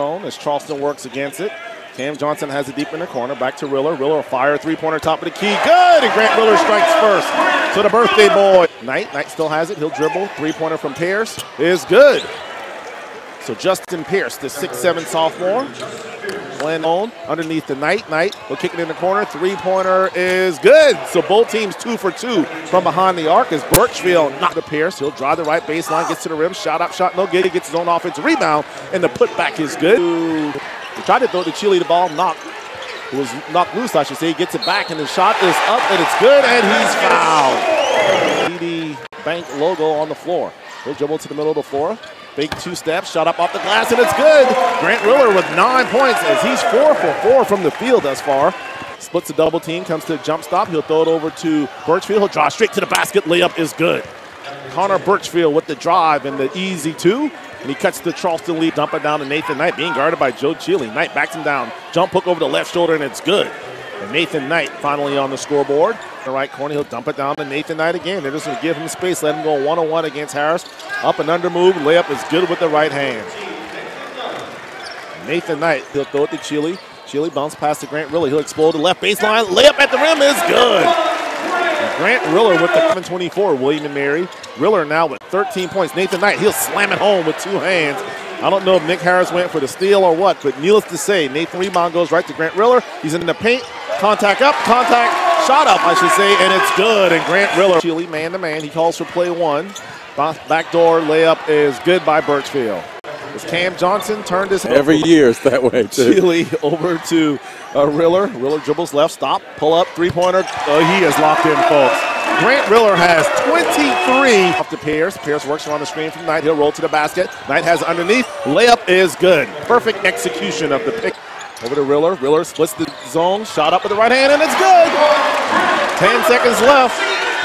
As Charleston works against it. Cam Johnson has it deep in the corner. Back to Riller. Riller fire three-pointer top of the key. Good! And Grant Riller strikes first. So the birthday boy. Knight. Knight still has it. He'll dribble. Three-pointer from Pierce is good. So Justin Pierce, the six-seven sophomore. Glenn on underneath the Knight. Knight will kick it in the corner. Three-pointer is good. So both teams two for two from behind the arc as Burchfield knocked the Pierce. He'll drive the right baseline, gets to the rim. Shot up, shot no good. He gets his own offensive rebound, and the putback is good. He tried to throw the Chealey the ball, knocked. It was knocked loose, I should say. He gets it back, and the shot is up, and it's good, and he's fouled. TD Bank logo on the floor. He'll dribble to the middle of the floor. Big two steps, shot up off the glass, and it's good. Grant Riller with nine points as he's four for four from the field thus far. Splits the double team, comes to the jump stop. He'll throw it over to Burchfield. He'll draw straight to the basket. Layup is good. Connor Burchfield with the drive and the easy two. And he cuts the Charleston lead, dump it down to Nathan Knight, being guarded by Joe Chealey. Knight backs him down. Jump hook over the left shoulder, and it's good. And Nathan Knight finally on the scoreboard. The right corner, he'll dump it down to Nathan Knight again. They're just going to give him space, let him go one on one against Harris. Up and under move. Layup is good with the right hand. Nathan Knight, he'll throw it to Chealey. Chealey bounce past to Grant Riller. He'll explode the left baseline. Layup at the rim is good. Grant Riller with the 724. William and Mary. Riller now with 13 points. Nathan Knight, he'll slam it home with two hands. I don't know if Nick Harris went for the steal or what, but needless to say, Nathan rebound goes right to Grant Riller. He's in the paint. Contact up, contact, shot up, I should say, and it's good. And Grant Riller, Chealey man to man, he calls for play one. Backdoor layup is good by Burchfield. As Cam Johnson turned his head. every year it's that way too. Chealey over to uh, Riller. Riller dribbles left, stop, pull up, three pointer. Oh, he is locked in, folks. Grant Riller has 23 off to Pierce. Pierce works around the screen from Knight. He'll roll to the basket. Knight has underneath. Layup is good. Perfect execution of the pick. Over to Riller. Riller splits the zone. Shot up with the right hand, and it's good. 10 seconds left.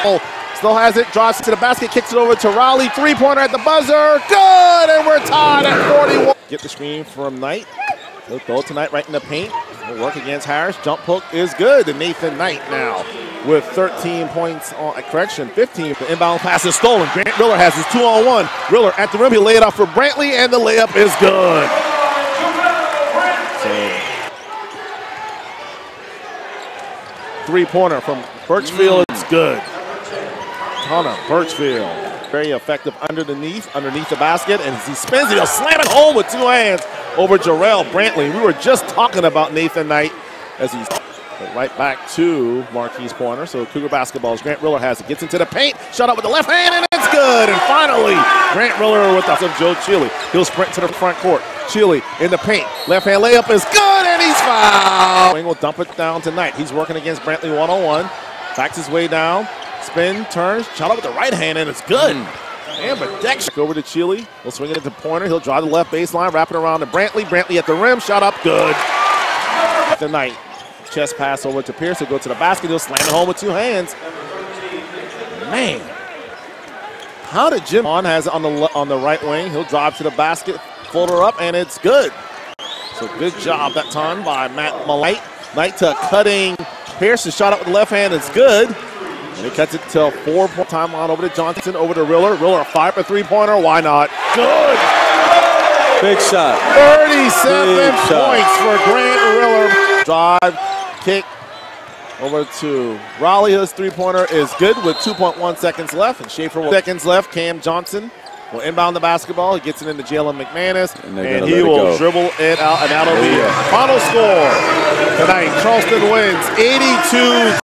Oh, still has it. Draws to the basket. Kicks it over to Raleigh. Three-pointer at the buzzer. Good, and we're tied at 41. Get the screen from Knight. He'll throw tonight right in the paint. He'll work against Harris. Jump hook is good. And Nathan Knight now with 13 points on correction, 15. The inbound pass is stolen. Grant Riller has his two on one. Riller at the rim. He lay it off for Brantley, and the layup is good. Three pointer from Burchfield. Mm. It's good. Connor Burchfield. Very effective underneath, underneath the basket, and as he spins it, he'll slam it home with two hands over Jarrell Brantley. We were just talking about Nathan Knight as he's right back to Marquise Pointer. So Cougar basketball as Grant Riller has it. Gets into the paint, shot up with the left hand, and good. And finally, Grant Riller with the of Joe Chealey. He'll sprint to the front court. Chealey in the paint. Left hand layup is good, and he's fouled. Wing will dump it down tonight. He's working against Brantley one-on-one. Backs his way down. Spin, turns, shot up with the right hand, and it's good. Mm. And Badek over to Chealey. He'll swing it into Pointer. He'll drive the left baseline, wrap it around to Brantley. Brantley at the rim, shot up, good. The night. Chest pass over to Pierce. He'll go to the basket. He'll slam it home with two hands. Man. How did Jim on has it on the on the right wing? He'll drive to the basket, floater up, and it's good. So good job that time by Matt Malite. Knight to cutting Pearson shot up with the left hand. It's good. And he cuts it to four point timeline over to Johnson, over to Riller. Riller, a five for three pointer. Why not? Good. Big shot. 37 Big points shot. for Grant Riller. Drive, kick over to Raleigh. His three pointer is good with 2.1 seconds left. And Schaefer will seconds left. Cam Johnson will inbound the basketball. He gets it into Jaylen McManus, and, and he will dribble it out and out of the final score tonight. Charleston wins 82